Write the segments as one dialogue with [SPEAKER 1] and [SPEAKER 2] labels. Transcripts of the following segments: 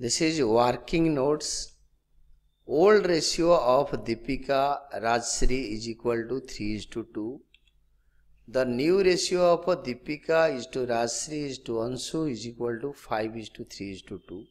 [SPEAKER 1] This is working notes. Old ratio of Deepika Rajshri is equal to 3 is to 2. The new ratio of Deepika is to Rajshri is to Anshu is equal to 5 is to 3 is to 2.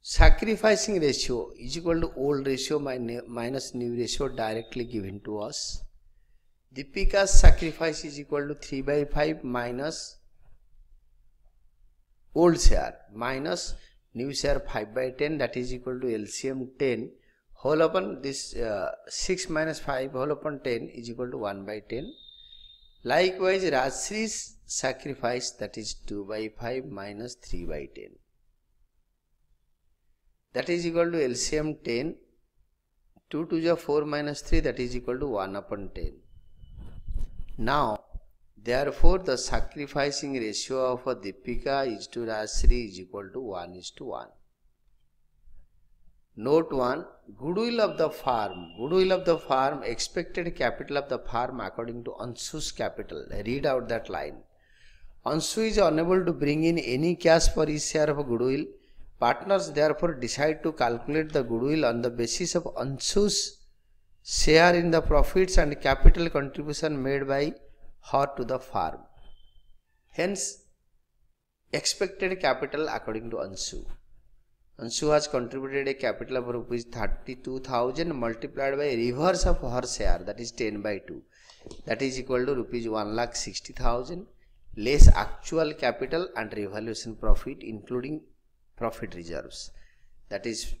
[SPEAKER 1] Sacrificing ratio is equal to old ratio minus new ratio directly given to us. Deepika's sacrifice is equal to 3 by 5 minus old share minus new share 5 by 10 that is equal to LCM 10 whole upon this uh, 6 minus 5 whole upon 10 is equal to 1 by 10. Likewise Rajshri's sacrifice that is 2 by 5 minus 3 by 10 that is equal to LCM 10 2 to the 4 minus 3 that is equal to 1 upon 10. Now Therefore, the sacrificing ratio of a Deepika is to Rajshri is equal to 1 is to 1. Note 1 Goodwill of the farm. Goodwill of the farm, expected capital of the farm according to Anshu's capital. Read out that line. Anshu is unable to bring in any cash for his share of goodwill. Partners therefore decide to calculate the goodwill on the basis of Anshu's share in the profits and capital contribution made by her to the farm. Hence, expected capital according to Anshu. Anshu has contributed a capital of rupees 32,000 multiplied by reverse of her share that is 10 by 2 that is equal to rupees 1 lakh 60,000 less actual capital and revaluation profit including profit reserves that is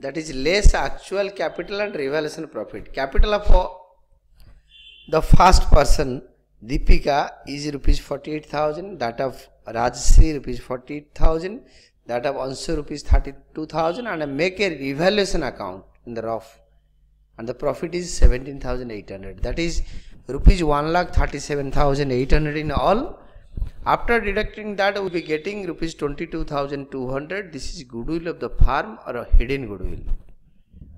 [SPEAKER 1] that is less actual capital and revaluation profit capital of the first person, Deepika, is rupees 48,000, that of Rajshri rupees 48,000, that of Anshu rupees 32,000 and I make a revaluation account in the rough. And the profit is 17,800 that is rupees 1 lakh 37,800 in all. After deducting that we will be getting rupees 22,200 this is goodwill of the farm or a hidden goodwill.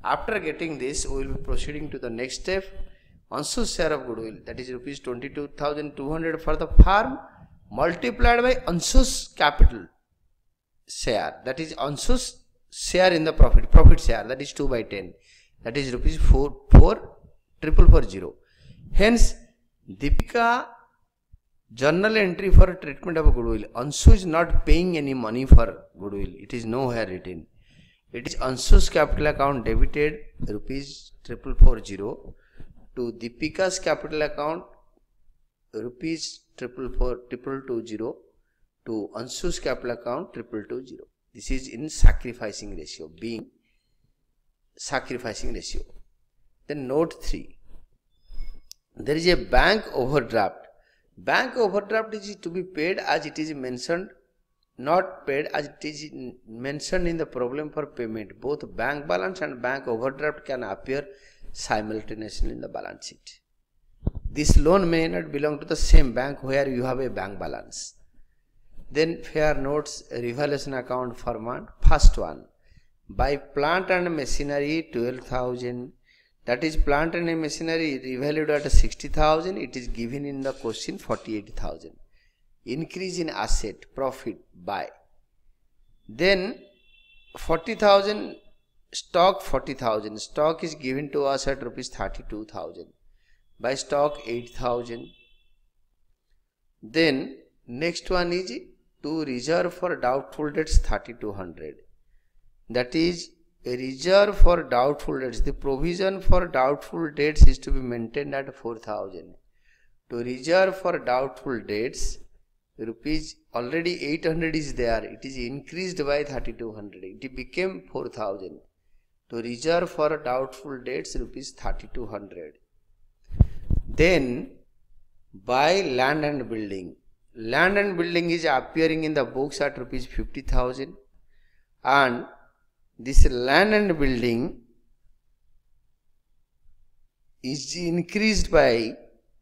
[SPEAKER 1] After getting this we will be proceeding to the next step Anshu's share of goodwill that is rupees 22,200 for the farm multiplied by Anshu's capital share that is Anshu's share in the profit profit share that is 2 by 10 that is rupees 4 4 triple four zero hence Deepika journal entry for treatment of goodwill Anshu is not paying any money for goodwill it is nowhere written it is Anshu's capital account debited rupees triple four zero to Deepika's capital account rupees triple four triple two zero to Anshu's capital account triple two zero. This is in sacrificing ratio being sacrificing ratio. Then note 3. There is a bank overdraft. Bank overdraft is to be paid as it is mentioned not paid as it is mentioned in the problem for payment. Both bank balance and bank overdraft can appear simultaneously in the balance sheet. This loan may not belong to the same bank where you have a bank balance. Then fair notes revaluation account format. First one by plant and machinery 12,000 that is plant and machinery revalued at 60,000 it is given in the question 48,000 increase in asset profit by then 40,000 stock 40000 stock is given to us at rupees 32000 by stock 8000 then next one is to reserve for doubtful debts 3200 that is a reserve for doubtful debts the provision for doubtful debts is to be maintained at 4000 to reserve for doubtful debts rupees already 800 is there. It is increased by 3200 it became 4000 to reserve for doubtful debts rupees 3200 then by land and building. Land and building is appearing in the books at rupees 50000 and this land and building is increased by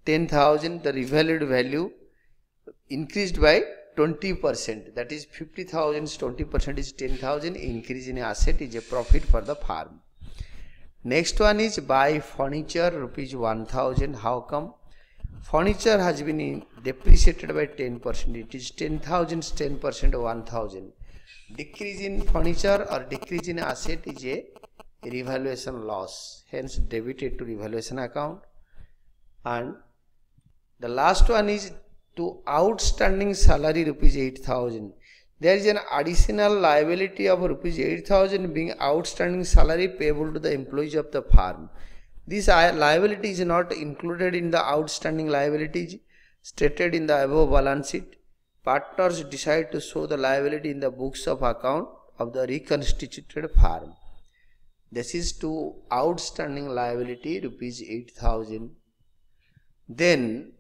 [SPEAKER 1] 10000 the revalued value increased by 20% that is 50,000 20% is 10,000 increase in asset is a profit for the farm. Next one is by furniture rupees 1000 how come? Furniture has been depreciated by 10%. It is 10,000, 10%, 1,000. Decrease in furniture or decrease in asset is a revaluation loss. Hence debited to revaluation account. And the last one is to outstanding salary rupees 8000 there is an additional liability of rupees 8000 being outstanding salary payable to the employees of the firm this liability is not included in the outstanding liabilities stated in the above balance sheet. Partners decide to show the liability in the books of account of the reconstituted firm this is to outstanding liability rupees 8000 then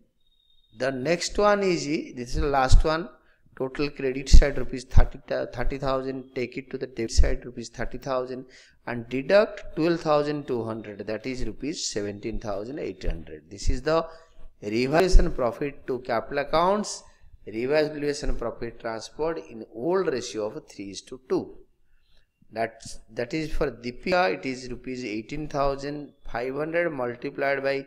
[SPEAKER 1] the next one is this is the last one. Total credit side rupees 30,000 30, take it to the debit side rupees 30,000 and deduct 12,200 that is rupees 17,800 this is the revaluation profit to capital accounts revaluation profit transferred in old ratio of 3 is to 2 that that is for Deepika it is rupees 18,500 multiplied by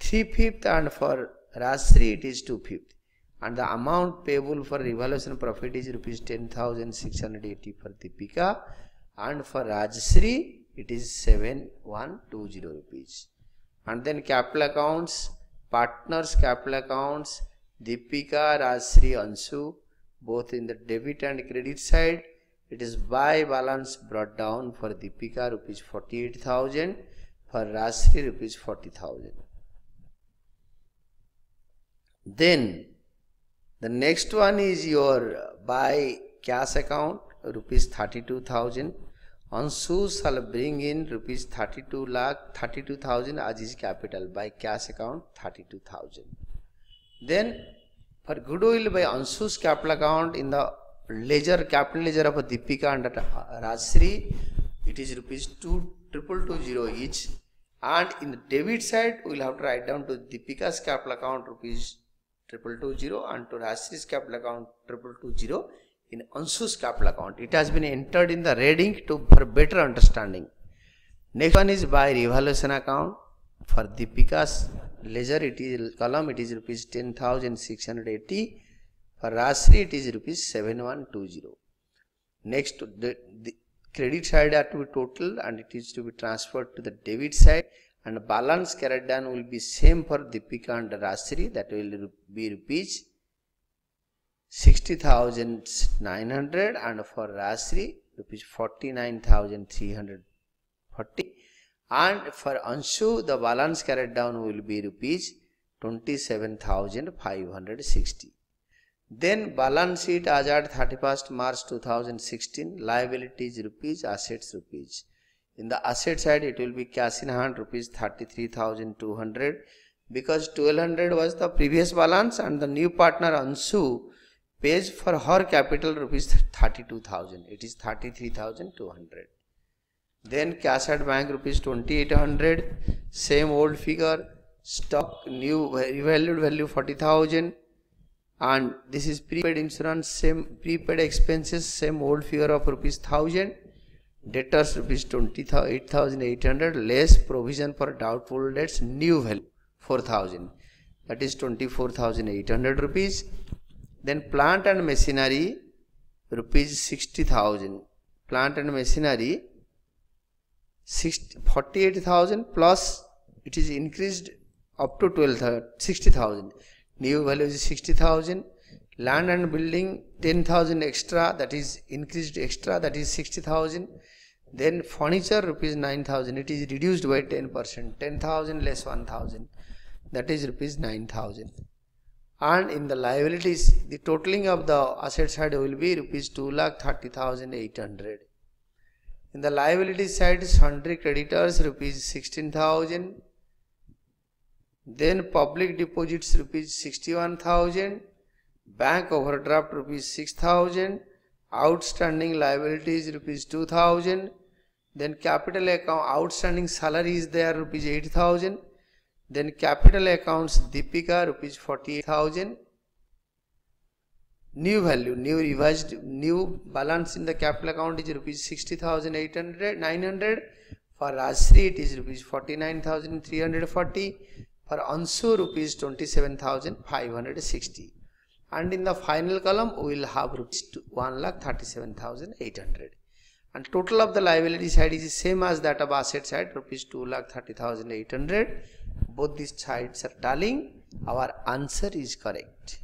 [SPEAKER 1] 3 fifth and for Rajshri it is 2 fifth and the amount payable for revaluation profit is rupees 10,680 for Deepika and for Rajshri it is 7120 rupees. And then capital accounts, partners capital accounts, Deepika, Rajshri, Anshu both in the debit and credit side it is by balance brought down for Deepika rupees 48,000 for Rajshri rupees 40,000. Then the next one is your by cash account rupees 32,000. Anshu shall bring in rupees 32 lakh 32,000 as his capital by cash account 32,000. Then for goodwill by Anshu's capital account in the ledger capital ledger of Deepika and Rajshri it is rupees 2 triple two zero each and in the debit side we will have to write down to Deepika's capital account rupees triple two zero and to Rajshri's capital account triple two zero in Anshu's capital account. It has been entered in the reading to for better understanding. Next one is by revaluation account. For Deepika's ledger it is column it is rupees 10,680. For Rajshri it is rupees 7120. Next the, the credit side are to be total and it is to be transferred to the debit side and balance carried down will be same for Deepika and Rajshri that will be rupees 60,900 and for Rajshri rupees 49,340 and for Anshu the balance carried down will be rupees 27,560. Then balance sheet as at 31st March 2016 liabilities rupees assets rupees in the asset side it will be cash in hand rupees 33200 because 1200 was the previous balance and the new partner Anshu pays for her capital rupees 32000 it is 33200 then cash at bank rupees 2800 same old figure. Stock new valued value 40000 and this is prepaid insurance same prepaid expenses same old figure of rupees 1000 debtors rupees 28,800 less provision for doubtful debts new value 4000 that is 24,800 rupees. Then plant and machinery rupees 60,000 plant and machinery 48,000 plus it is increased up to 12 60,000 new value is 60,000 land and building 10,000 extra that is increased extra that is 60,000 then furniture rupees 9000 it is reduced by 10% 10000 less 1000 that is rupees 9000 and in the liabilities the totaling of the asset side will be rupees 2 lakh 30800 in the liability side sundry creditors rupees 16000 then public deposits rupees 61000 bank overdraft rupees 6000 outstanding liabilities rupees 2000 then capital account outstanding salary is there rupees 8000 then capital accounts Deepika rupees 48000 new value new revised new balance in the capital account is rupees 60800 900 for Rajshri it is rupees 49340 For Anshu rupees 27,560. And in the final column we will have rupees 1,37,800. And total of the liability side is the same as that of asset side rupees 2,30,800. Both these sides are tallying. Our answer is correct.